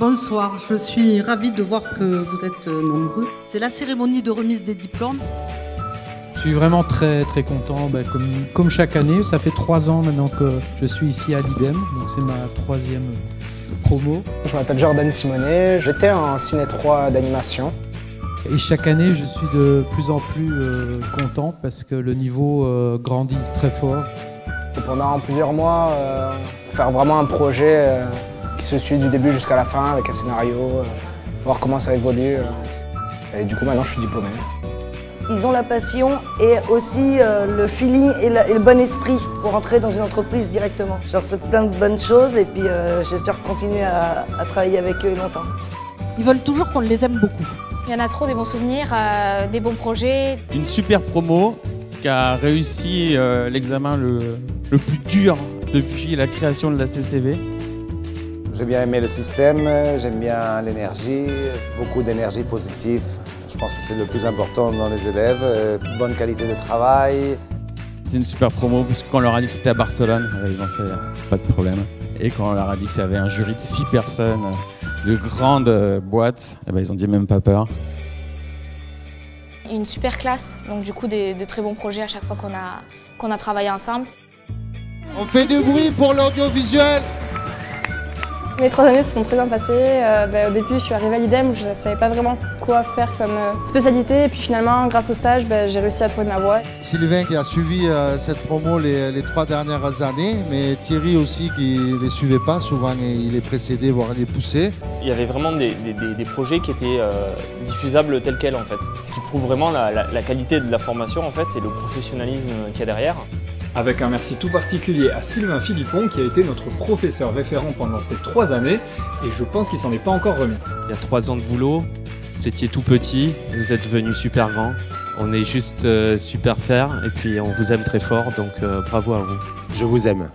Bonsoir, je suis ravie de voir que vous êtes nombreux. C'est la cérémonie de remise des diplômes. Je suis vraiment très très content, ben, comme, comme chaque année. Ça fait trois ans maintenant que je suis ici à l'IDEM, donc c'est ma troisième promo. Je m'appelle Jordan Simonet, j'étais en Ciné 3 d'animation. Et chaque année, je suis de plus en plus euh, content parce que le niveau euh, grandit très fort. Et pendant plusieurs mois, euh, faire vraiment un projet euh, qui se suit du début jusqu'à la fin avec un scénario, euh, voir comment ça évolue. euh. Et du coup, maintenant, je suis diplômé. Ils ont la passion et aussi euh, le feeling et, la- et le bon esprit pour entrer dans une entreprise directement. Je leur souhaite plein de bonnes choses et puis euh, j'espère continuer à, à travailler avec eux longtemps. Ils veulent toujours qu'on les aime beaucoup. Il y en a trop des bons souvenirs, euh, des bons projets. Une super promo qui a réussi euh, l'examen le, le plus dur depuis la création de la CCV. J'ai bien aimé le système, j'aime bien l'énergie, beaucoup d'énergie positive. Je pense que c'est le plus important dans les élèves, euh, bonne qualité de travail. C'est une super promo parce que quand on leur a dit que c'était à Barcelone, euh, ils ont fait pas de problème. Et quand on leur a dit que ça avait un jury de 6 personnes, de grandes boîtes, eh ben, ils ont dit même pas peur. Une super classe, donc du coup des, de très bons projets à chaque fois qu'on a, qu'on a travaillé ensemble. On fait du bruit pour l'audiovisuel Mes trois années se sont très bien passées. Euh, bah, au début, je suis arrivée à l'IDEM où je ne savais pas vraiment quoi faire comme euh, spécialité. Et puis finalement, grâce au stage, bah, j'ai réussi à trouver ma voie. Sylvain qui a suivi euh, cette promo les, les trois dernières années, mais Thierry aussi qui ne les suivait pas, souvent il est précédé, voire il est poussé. Il y avait vraiment des, des- des- des projets qui étaient euh, diffusables tels quels en fait. Ce qui prouve vraiment la, la- la qualité de la formation en fait et le professionnalisme qu'il y a derrière. Avec un merci tout particulier à Sylvain Philippon qui a été notre professeur référent pendant ces trois années et je pense qu'il s'en est pas encore remis. Il y a trois ans de boulot, vous étiez tout petit, et vous êtes devenu super grand. On est juste euh, super fiers et puis on vous aime très fort, donc euh, bravo à vous. Je vous aime.